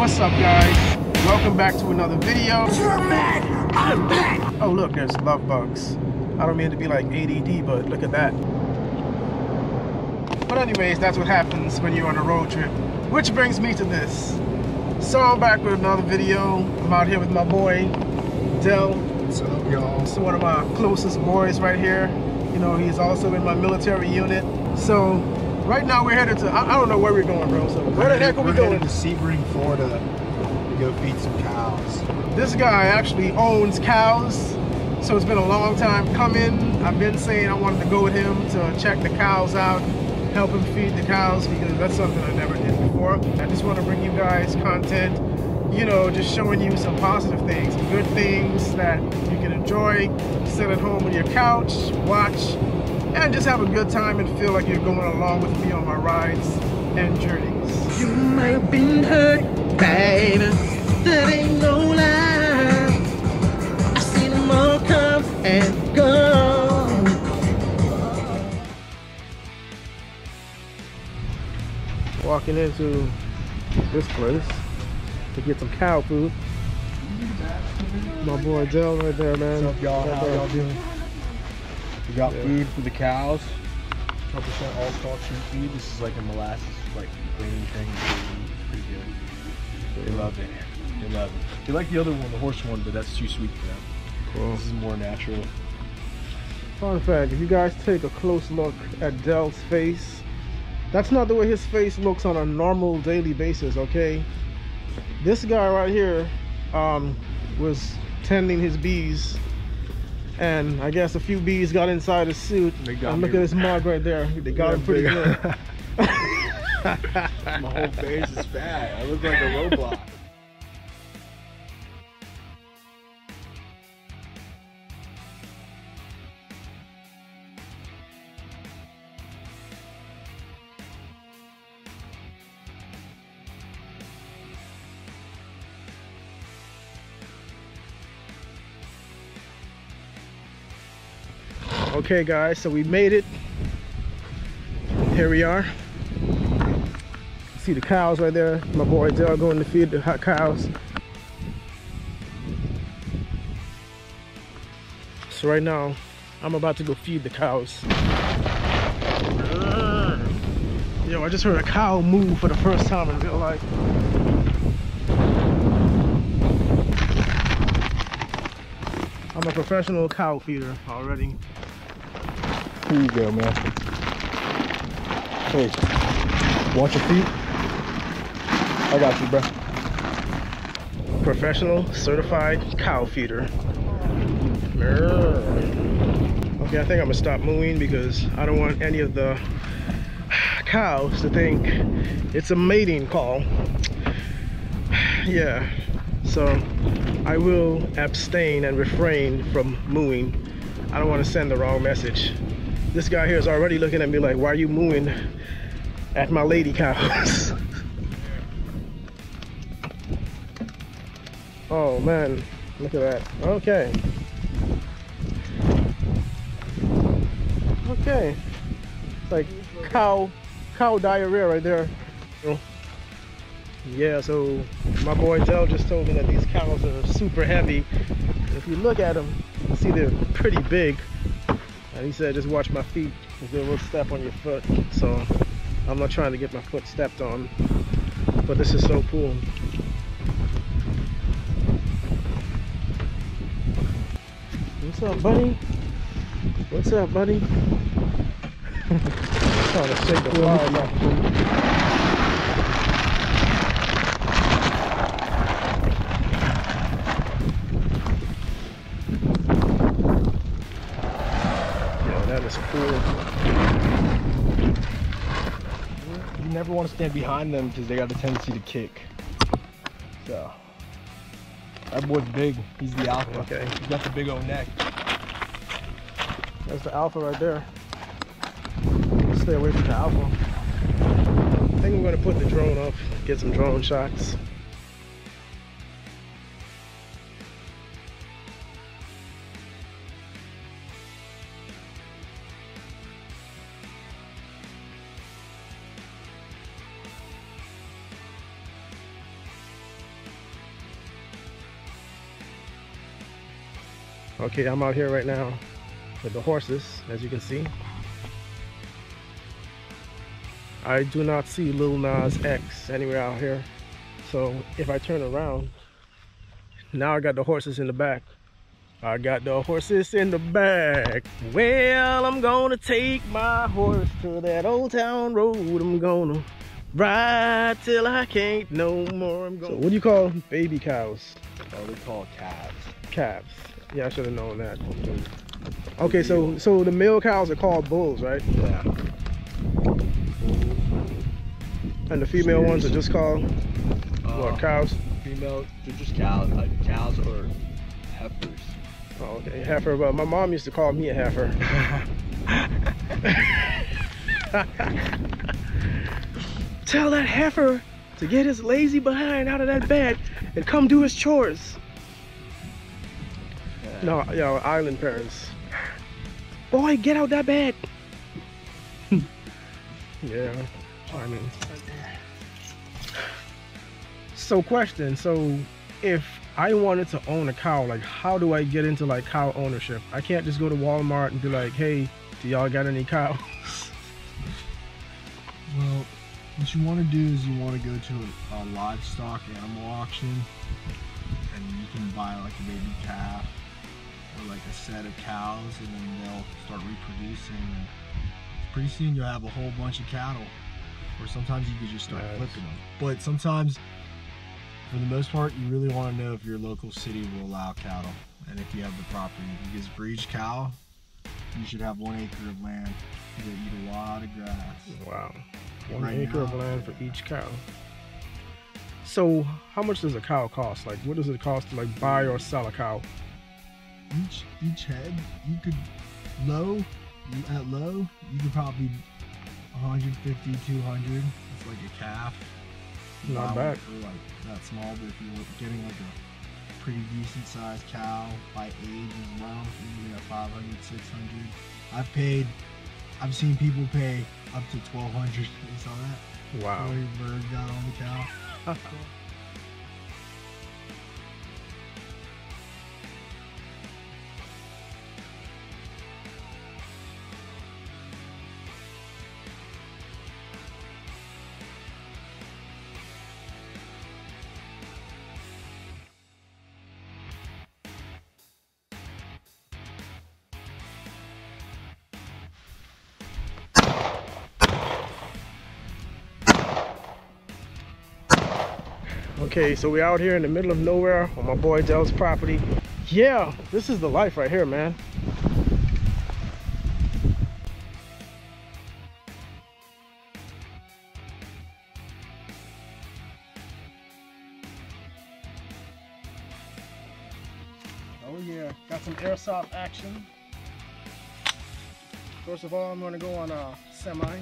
What's up guys? Welcome back to another video. You're mad! I'm back! Oh look, there's love bugs. I don't mean to be like ADD, but look at that. But anyways, that's what happens when you're on a road trip. Which brings me to this. So I'm back with another video. I'm out here with my boy, Dell. What's up, y'all? He's one of my closest boys right here. You know, he's also in my military unit. So right now we're headed to, I, I don't know where we're going, bro. So where the heck are we We're going? to Sebring, Florida to go feed some cows. This guy actually owns cows, so it's been a long time coming. I've been saying I wanted to go with him to check the cows out, help him feed the cows because that's something I never did before. I just want to bring you guys content, you know, just showing you some positive things, good things that you can enjoy, sit at home on your couch, watch, and just have a good time and feel like you're going along with me on my rides and journeys. You might have been hurt, baby. That ain't no lie. I seen them all come and go. walking into this place to get some cow food. My boy Dell right there, man. What's up, y'all? Right How y'all doing? We got Yeah. food for the cows. 12% all stock sheep feed. This is like a molasses, like grainy thing. Pretty good. They love it. They love it. They like the other one, the horse one, but that's too sweet for them. Cool. This is more natural. Fun fact, if you guys take a close look at Dell's face, that's not the way his face looks on a normal daily basis, okay? This guy right here um, was tending his bees and I guess a few bees got inside his suit. They got and look me. at this mug right there. They got him pretty good. My whole face is fat. I look like a robot. Okay, guys, so we made it. Here we are. See the cows right there. My boy Dell going to feed the hot cows. So right now, I'm about to go feed the cows. Yo, I just heard a cow move for the first time in real life. I'm a professional cow feeder already. Here you go, man. Hey, watch your feet. I got you, bro. professional certified cow feeder. Okay, I think I'm gonna stop mooing because I don't want any of the cows to think it's a mating call. Yeah, so I will abstain and refrain from mooing. I don't want to send the wrong message. This guy here is already looking at me like, why are you mooing at my lady cows? Oh man, look at that. Okay. Okay. It's like cow cow diarrhea right there. Yeah, so my boy Dell just told me that these cows are super heavy. If you look at them, you see they're pretty big. And he said just watch my feet because they will step on your foot. So I'm not trying to get my foot stepped on. But this is so cool. What's up, buddy? What's up, buddy? Trying to shake the fly off. You never want to stand behind them because they got a tendency to kick. So, that boy's big. He's the alpha. Okay. He's got the big old neck. That's the alpha right there. Stay away from the alpha. I think I'm gonna put the drone up, get some drone shots. Okay, I'm out here right now with the horses, as you can see. I do not see Lil Nas X anywhere out here. So if I turn around, now I got the horses in the back. I got the horses in the back. Well, I'm gonna take my horse to that old town road. I'm gonna ride till I can't no more. I'm going. So what do you call baby cows? Oh, they call calves. Calves. Yeah, I should have known that. Okay, so so the male cows are called bulls, right? Yeah. And the female ones are just called what Uh, cows? Female, they're just cows. Uh, cows or heifers. Oh, okay, heifer. But my mom used to call me a heifer. Tell that heifer to get his lazy behind out of that bed and come do his chores. No, you know, island parents. Boy, get out that bed. yeah, I mean. So question, so if I wanted to own a cow, like how do I get into like cow ownership? I can't just go to Walmart and be like, hey, do y'all got any cows? Well, what you want to do is you want to go to a, a livestock animal auction, and you can buy like a baby calf or like a set of cows, and then they'll start reproducing. And pretty soon you'll have a whole bunch of cattle. Or sometimes you could just start Nice. flipping them. But sometimes, for the most part, you really want to know if your local city will allow cattle and if you have the property. Because for each cow, you should have one acre of land. They eat a lot of grass. Wow. One Right acre of land for each cow. So how much does a cow cost? Like what does it cost to like buy or sell a cow? each each head you could low at low you could probably 150 200 it's like a calf Not bad. for like that small but if you're getting like a pretty decent sized cow by age as well you get 500 600 i've paid i've seen people pay up to 1200 you saw that Wow. Bird got on the cow Okay, so we're out here in the middle of nowhere on my boy Dell's property. Yeah, this is the life right here, man. Oh yeah, got some airsoft action. First of all, I'm gonna go on a semi.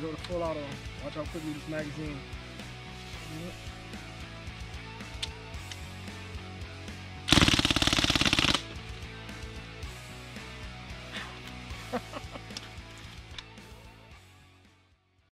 Go to full auto. Watch how quickly this magazine. Yep.